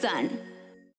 sun.